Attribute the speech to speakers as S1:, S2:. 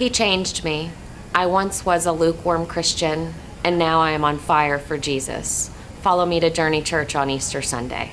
S1: He changed me. I once was a lukewarm Christian, and now I am on fire for Jesus. Follow me to Journey Church on Easter Sunday.